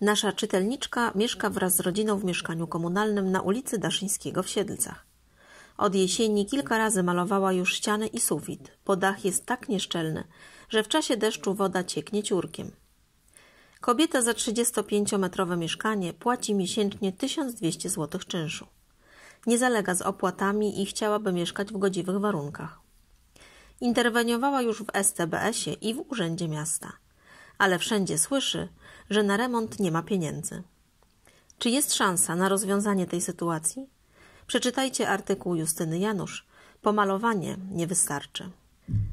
Nasza czytelniczka mieszka wraz z rodziną w mieszkaniu komunalnym na ulicy Daszyńskiego w Siedlcach. Od jesieni kilka razy malowała już ściany i sufit, bo dach jest tak nieszczelny, że w czasie deszczu woda cieknie ciurkiem. Kobieta za 35-metrowe mieszkanie płaci miesięcznie 1200 zł czynszu. Nie zalega z opłatami i chciałaby mieszkać w godziwych warunkach. Interweniowała już w STBS-ie i w Urzędzie Miasta, ale wszędzie słyszy, że na remont nie ma pieniędzy. Czy jest szansa na rozwiązanie tej sytuacji? Przeczytajcie artykuł Justyny Janusz. Pomalowanie nie wystarczy.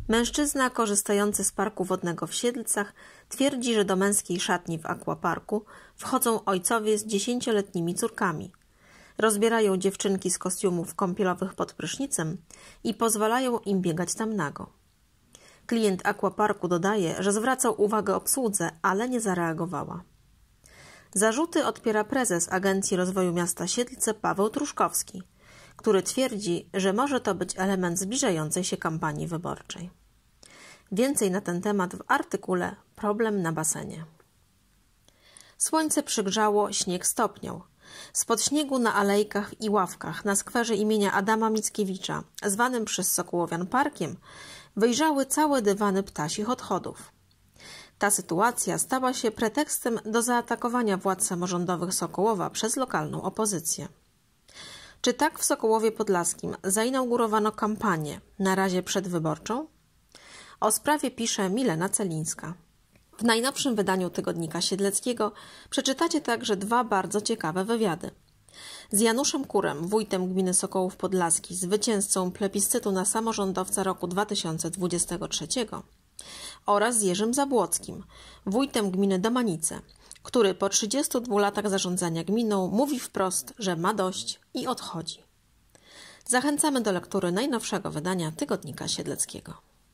Mężczyzna korzystający z parku wodnego w Siedlcach twierdzi, że do męskiej szatni w akwaparku wchodzą ojcowie z dziesięcioletnimi córkami. Rozbierają dziewczynki z kostiumów kąpielowych pod prysznicem i pozwalają im biegać tam nago. Klient akwaparku dodaje, że zwracał uwagę obsłudze, ale nie zareagowała. Zarzuty odpiera prezes Agencji Rozwoju Miasta Siedlce Paweł Truszkowski, który twierdzi, że może to być element zbliżającej się kampanii wyborczej. Więcej na ten temat w artykule Problem na basenie. Słońce przygrzało, śnieg stopniał. Spod śniegu na alejkach i ławkach na skwerze imienia Adama Mickiewicza, zwanym przez Sokołowian parkiem, wyjrzały całe dywany ptasich odchodów. Ta sytuacja stała się pretekstem do zaatakowania władz samorządowych Sokołowa przez lokalną opozycję. Czy tak w Sokołowie Podlaskim zainaugurowano kampanię, na razie przedwyborczą? O sprawie pisze Milena Celińska. W najnowszym wydaniu tygodnika Siedleckiego przeczytacie także dwa bardzo ciekawe wywiady. Z Januszem Kurem, wójtem gminy Sokołów Podlaski, zwycięzcą plebiscytu na samorządowca roku 2023 oraz z Jerzym Zabłockim, wójtem gminy Domanice, który po 32 latach zarządzania gminą mówi wprost, że ma dość i odchodzi. Zachęcamy do lektury najnowszego wydania Tygodnika Siedleckiego.